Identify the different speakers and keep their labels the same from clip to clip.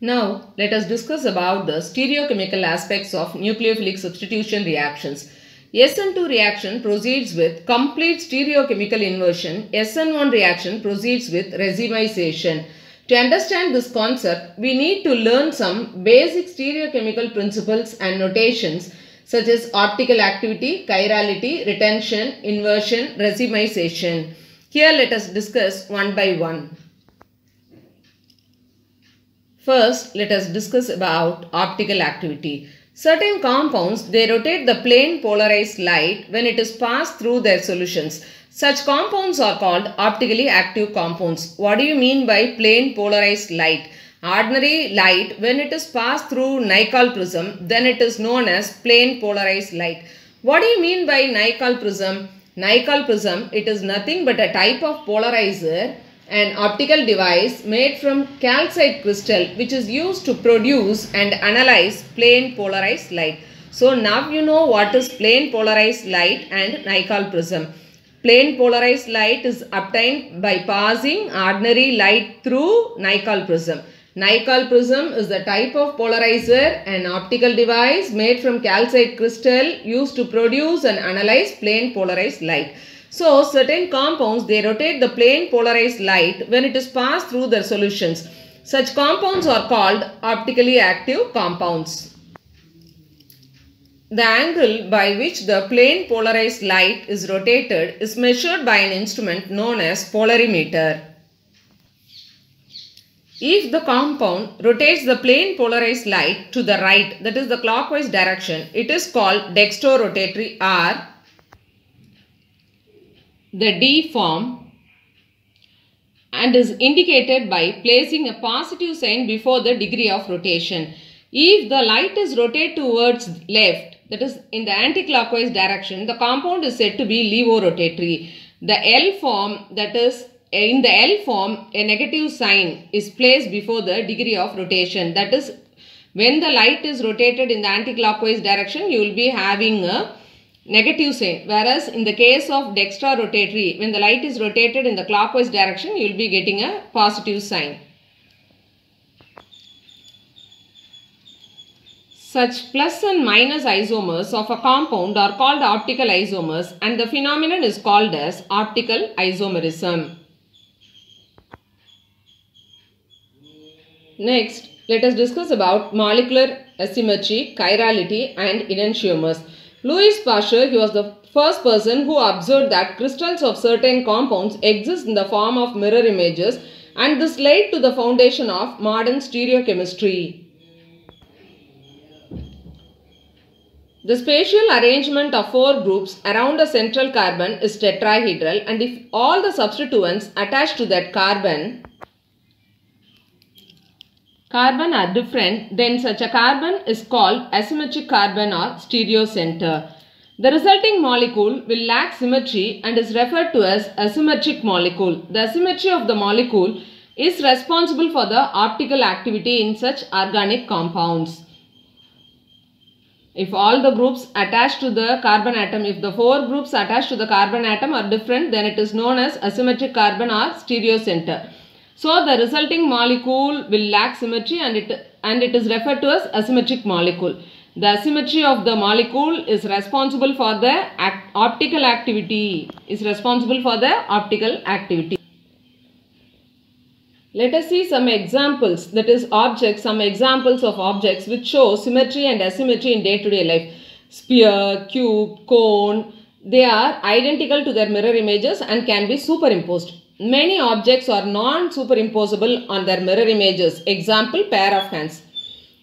Speaker 1: Now, let us discuss about the stereochemical aspects of nucleophilic substitution reactions. SN2 reaction proceeds with complete stereochemical inversion. SN1 reaction proceeds with racemization. To understand this concept, we need to learn some basic stereochemical principles and notations such as optical activity, chirality, retention, inversion, racemization. Here let us discuss one by one. First, let us discuss about optical activity. Certain compounds, they rotate the plane polarized light when it is passed through their solutions. Such compounds are called optically active compounds. What do you mean by plane polarized light? Ordinary light, when it is passed through Nicol prism, then it is known as plane polarized light. What do you mean by Nicol prism? Nicol prism, it is nothing but a type of polarizer an optical device made from calcite crystal which is used to produce and analyze plane polarized light. So now you know what is plane polarized light and Nicol prism. Plane polarized light is obtained by passing ordinary light through Nicol prism. Nicol prism is the type of polarizer, an optical device made from calcite crystal used to produce and analyze plane polarized light. So, certain compounds, they rotate the plane polarized light when it is passed through their solutions. Such compounds are called optically active compounds. The angle by which the plane polarized light is rotated is measured by an instrument known as polarimeter. If the compound rotates the plane polarized light to the right, that is the clockwise direction, it is called dextrorotatory or the D form and is indicated by placing a positive sign before the degree of rotation. If the light is rotated towards left, that is in the anti-clockwise direction, the compound is said to be levorotatory. The L form, that is in the L form, a negative sign is placed before the degree of rotation. That is, when the light is rotated in the anti-clockwise direction, you will be having a negative sign. Whereas in the case of dextrorotatory, when the light is rotated in the clockwise direction, you will be getting a positive sign. Such plus and minus isomers of a compound are called optical isomers and the phenomenon is called as optical isomerism. Next, let us discuss about molecular asymmetry, chirality and enantiomers. Louis Pasteur, he was the first person who observed that crystals of certain compounds exist in the form of mirror images and this led to the foundation of modern stereochemistry. The spatial arrangement of four groups around a central carbon is tetrahedral and if all the substituents attached to that carbon carbon are different, then such a carbon is called asymmetric carbon or stereocenter. The resulting molecule will lack symmetry and is referred to as asymmetric molecule. The asymmetry of the molecule is responsible for the optical activity in such organic compounds. If all the groups attached to the carbon atom, if the four groups attached to the carbon atom are different, then it is known as asymmetric carbon or stereocenter. So the resulting molecule will lack symmetry and it, and it is referred to as asymmetric molecule. The asymmetry of the molecule is responsible for the act, optical activity, is responsible for the optical activity. Let us see some examples that is objects, some examples of objects which show symmetry and asymmetry in day-to-day -day life. Sphere, cube, cone, they are identical to their mirror images and can be superimposed. Many objects are non-superimposable on their mirror images. Example, pair of hands.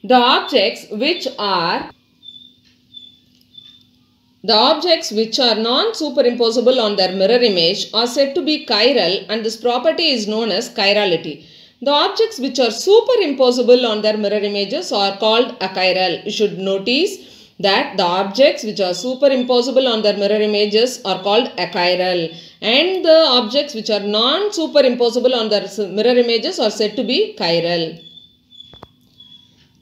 Speaker 1: The objects which are the objects which are non-superimposable on their mirror image are said to be chiral and this property is known as chirality. The objects which are superimposable on their mirror images are called achiral. You should notice that the objects which are superimposable on their mirror images are called achiral and the objects which are non-superimposable on their mirror images are said to be chiral.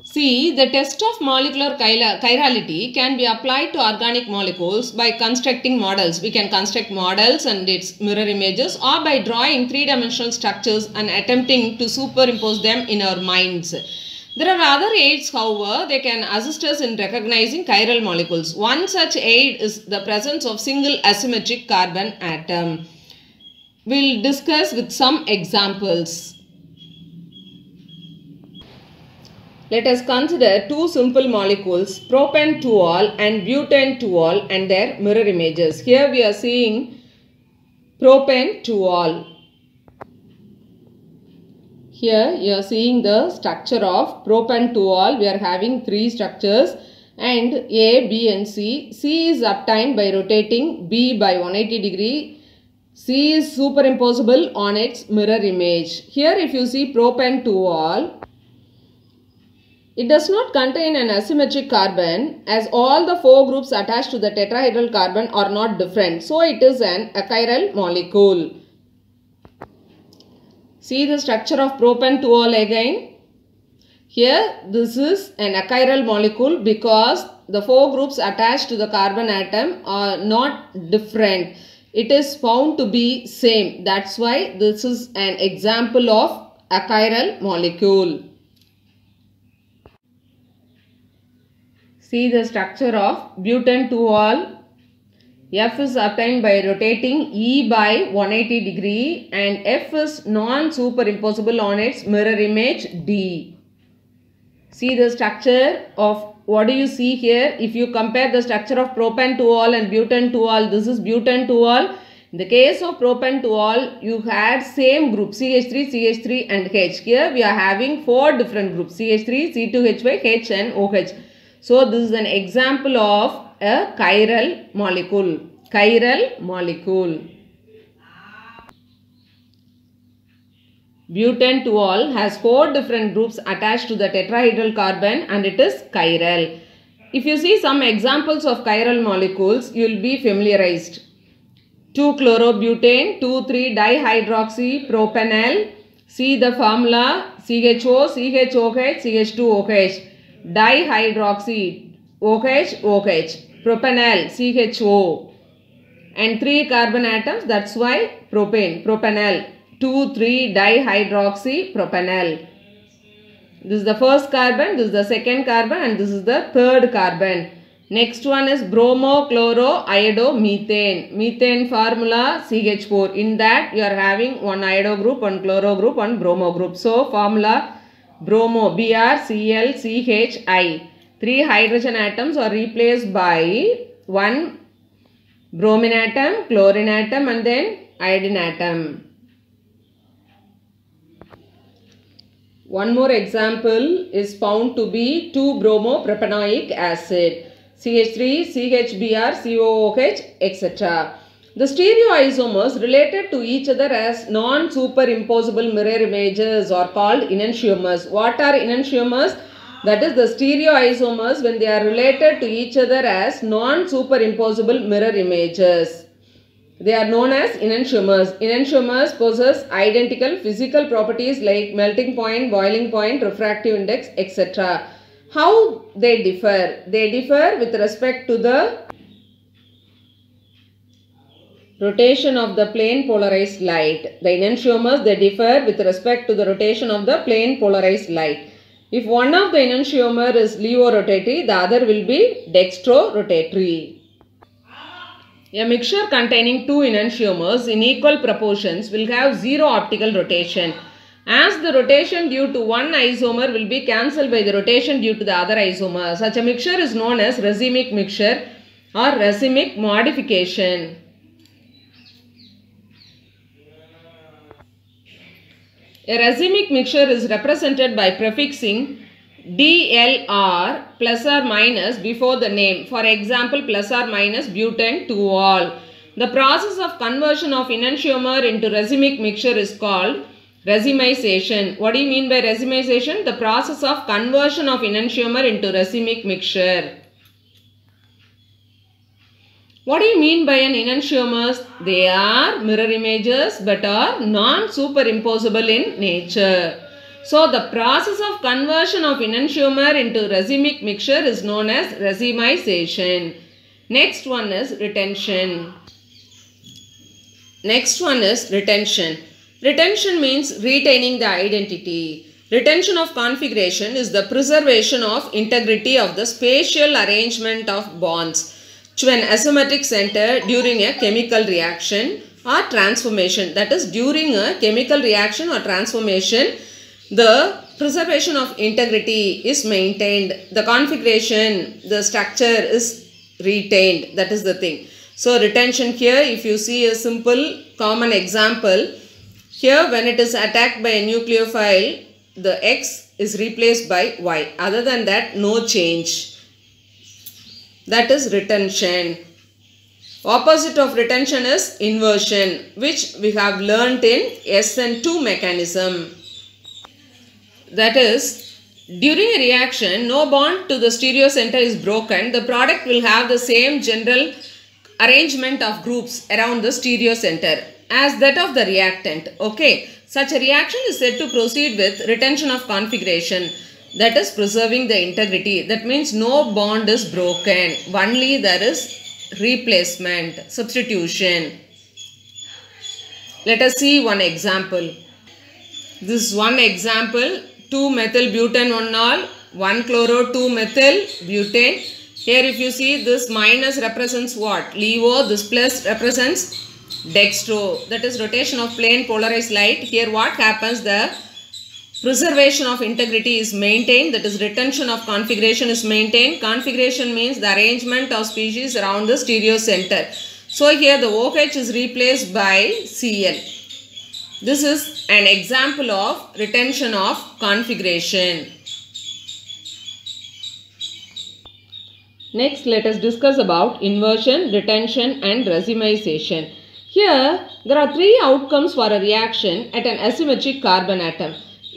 Speaker 1: See, the test of molecular chirality can be applied to organic molecules by constructing models. We can construct models and its mirror images or by drawing three-dimensional structures and attempting to superimpose them in our minds. There are other aids, however, they can assist us in recognizing chiral molecules. One such aid is the presence of single asymmetric carbon atom. We'll discuss with some examples. Let us consider two simple molecules, propan-2-ol and butane-2-ol and their mirror images. Here we are seeing propan-2-ol. Here you are seeing the structure of propan-2-ol. We are having three structures and A, B and C. C is obtained by rotating B by 180 degree. C is superimposable on its mirror image. Here if you see propan-2-ol, it does not contain an asymmetric carbon as all the four groups attached to the tetrahedral carbon are not different. So it is an achiral molecule. See the structure of propan-2-ol again. Here this is an achiral molecule because the four groups attached to the carbon atom are not different. It is found to be same. That's why this is an example of achiral molecule. See the structure of butane-2-ol F is obtained by rotating E by 180 degree and F is non-superimposable on its mirror image D. See the structure of what do you see here? If you compare the structure of propan-2-ol and butane-2-ol, this is butane-2-ol. In the case of propan-2-ol, you had same group CH3, CH3 and H. Here we are having four different groups CH3, C2H5, H and OH. So this is an example of a chiral molecule. Chiral molecule. Butane-2-ol has four different groups attached to the tetrahedral carbon and it is chiral. If you see some examples of chiral molecules, you will be familiarized. 2-chlorobutane, 2,3-dihydroxy propanol. See the formula CHO, CHOH, CH2OH. Dihydroxy OH, OH propanol CHO and 3 carbon atoms that's why propane propanol. 2 3 dihydroxy propanol this is the first carbon this is the second carbon and this is the third carbon. Next one is bromo chloro iodo methane methane formula CH4 in that you are having one iodo group one chloro group one bromo group. So formula bromo BrClCHI three hydrogen atoms are replaced by one bromine atom, chlorine atom and then iodine atom. One more example is found to be 2-bromo-propanoic acid CH3, CHBr, COOH, etc. The stereoisomers related to each other as non-superimposable mirror images are called enantiomers. What are enantiomers? That is the stereoisomers when they are related to each other as non-superimposable mirror images. They are known as enantiomers. Enantiomers possess identical physical properties like melting point, boiling point, refractive index, etc. How they differ? They differ with respect to the rotation of the plane polarized light. The enantiomers they differ with respect to the rotation of the plane polarized light. If one of the enantiomer is levorotatory, the other will be dextrorotatory. A mixture containing two enantiomers in equal proportions will have zero optical rotation. As the rotation due to one isomer will be cancelled by the rotation due to the other isomer. Such a mixture is known as racemic mixture or racemic modification. A racemic mixture is represented by prefixing DL or plus or minus before the name. For example, plus or minus butane 2-ol. The process of conversion of enantiomer into racemic mixture is called racemization. What do you mean by racemization? The process of conversion of enantiomer into racemic mixture. What do you mean by an enantiomers? They are mirror images but are non-superimposable in nature. So the process of conversion of enantiomer into racemic mixture is known as racemization. Next one is retention. Next one is retention. Retention means retaining the identity. Retention of configuration is the preservation of integrity of the spatial arrangement of bonds to an asymmetric center during a chemical reaction or transformation. That is during a chemical reaction or transformation, the preservation of integrity is maintained. The configuration, the structure is retained. That is the thing. So retention here, if you see a simple common example, here when it is attacked by a nucleophile, the X is replaced by Y. Other than that, no change. That is retention. Opposite of retention is inversion, which we have learnt in SN2 mechanism. That is, during a reaction, no bond to the stereo center is broken. The product will have the same general arrangement of groups around the stereo center as that of the reactant. Okay, such a reaction is said to proceed with retention of configuration that is preserving the integrity. That means no bond is broken. Only there is replacement, substitution. Let us see one example. This is one example 2 methyl butane 1 ol 1 chloro 2 methyl butane. Here if you see this minus represents what? LEVO. This plus represents dextro. That is rotation of plane polarized light. Here what happens? The preservation of integrity is maintained. That is retention of configuration is maintained. Configuration means the arrangement of species around the stereo center. So here the OH is replaced by Cl. This is an example of retention of configuration. Next, let us discuss about inversion, retention and racemization. Here, there are three outcomes for a reaction at an asymmetric carbon atom.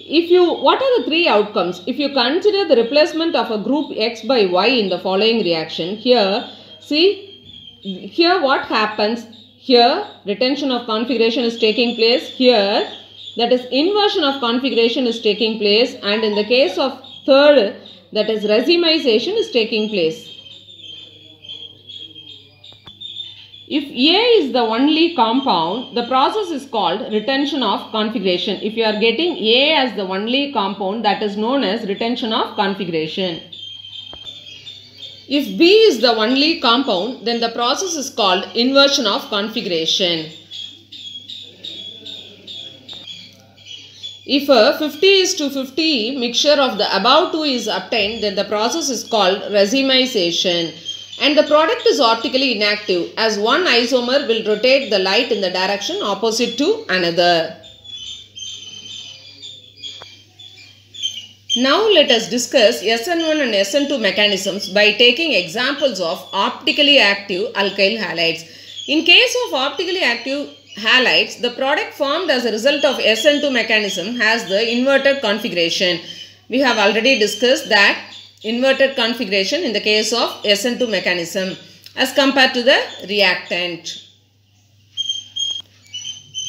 Speaker 1: If you, what are the three outcomes? If you consider the replacement of a group X by Y in the following reaction, here, see, here what happens? Here, retention of configuration is taking place. Here, that is inversion of configuration is taking place. And in the case of third, that is racemization is taking place. If A is the only compound, the process is called retention of configuration. If you are getting A as the only compound, that is known as retention of configuration. If B is the only compound, then the process is called inversion of configuration. If a 50 is to 50 mixture of the above two is obtained, then the process is called racemization and the product is optically inactive as one isomer will rotate the light in the direction opposite to another. Now let us discuss SN1 and SN2 mechanisms by taking examples of optically active alkyl halides. In case of optically active halides, the product formed as a result of SN2 mechanism has the inverted configuration. We have already discussed that inverted configuration in the case of SN2 mechanism as compared to the reactant.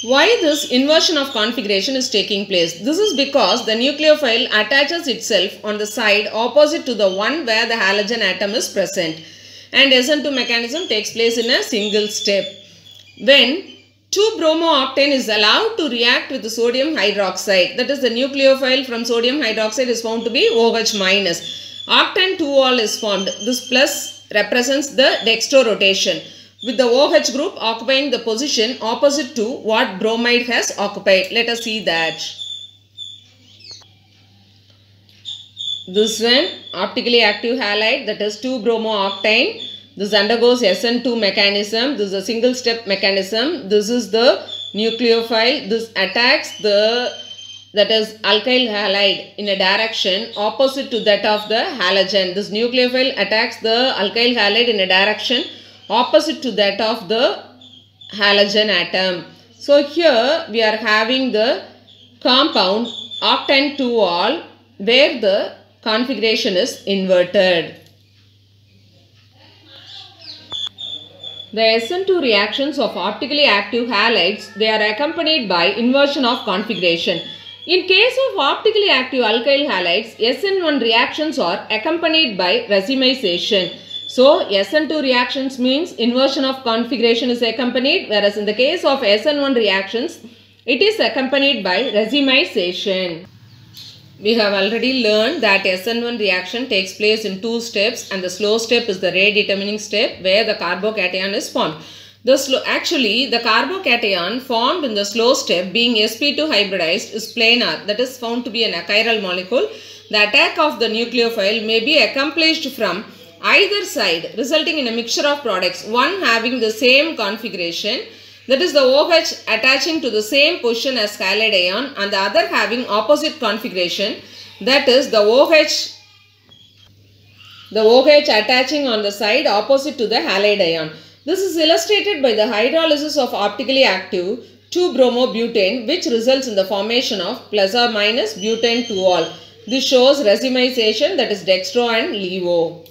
Speaker 1: Why this inversion of configuration is taking place? This is because the nucleophile attaches itself on the side opposite to the one where the halogen atom is present and SN2 mechanism takes place in a single step. When 2-bromooctane is allowed to react with the sodium hydroxide that is the nucleophile from sodium hydroxide is found to be OH minus Octane 2-ol is formed. This plus represents the dextro rotation with the OH group occupying the position opposite to what bromide has occupied. Let us see that. This one optically active halide that is 2-bromo-octane. This undergoes SN2 mechanism. This is a single step mechanism. This is the nucleophile. This attacks the that is alkyl halide in a direction opposite to that of the halogen. This nucleophile attacks the alkyl halide in a direction opposite to that of the halogen atom. So here we are having the compound octane 2-ol where the configuration is inverted. The SN2 reactions of optically active halides, they are accompanied by inversion of configuration. In case of optically active alkyl halides, SN1 reactions are accompanied by racemization. So, SN2 reactions means inversion of configuration is accompanied whereas in the case of SN1 reactions, it is accompanied by racemization. We have already learned that SN1 reaction takes place in two steps and the slow step is the rate determining step where the carbocation is formed. The slow, actually, the carbocation formed in the slow step being sp2 hybridized is planar that is found to be an achiral molecule. The attack of the nucleophile may be accomplished from either side resulting in a mixture of products, one having the same configuration that is the OH attaching to the same position as halide ion and the other having opposite configuration that is the OH the OH attaching on the side opposite to the halide ion. This is illustrated by the hydrolysis of optically active 2-bromobutane which results in the formation of plus or minus butane 2-ol. This shows racemization that is dextro and levo.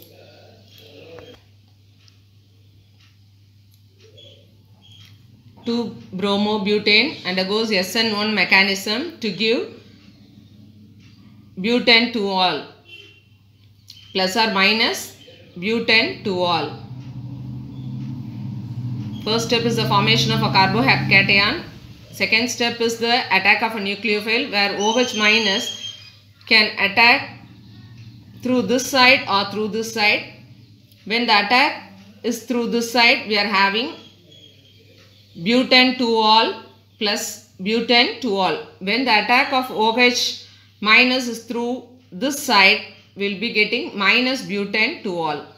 Speaker 1: 2-bromobutane undergoes SN1 mechanism to give butane 2-ol plus or minus butane 2-ol. First step is the formation of a carbocation. Second step is the attack of a nucleophile where OH minus can attack through this side or through this side. When the attack is through this side, we are having butane 2-ol plus butane 2-ol. When the attack of OH minus is through this side, we will be getting minus butane 2-ol.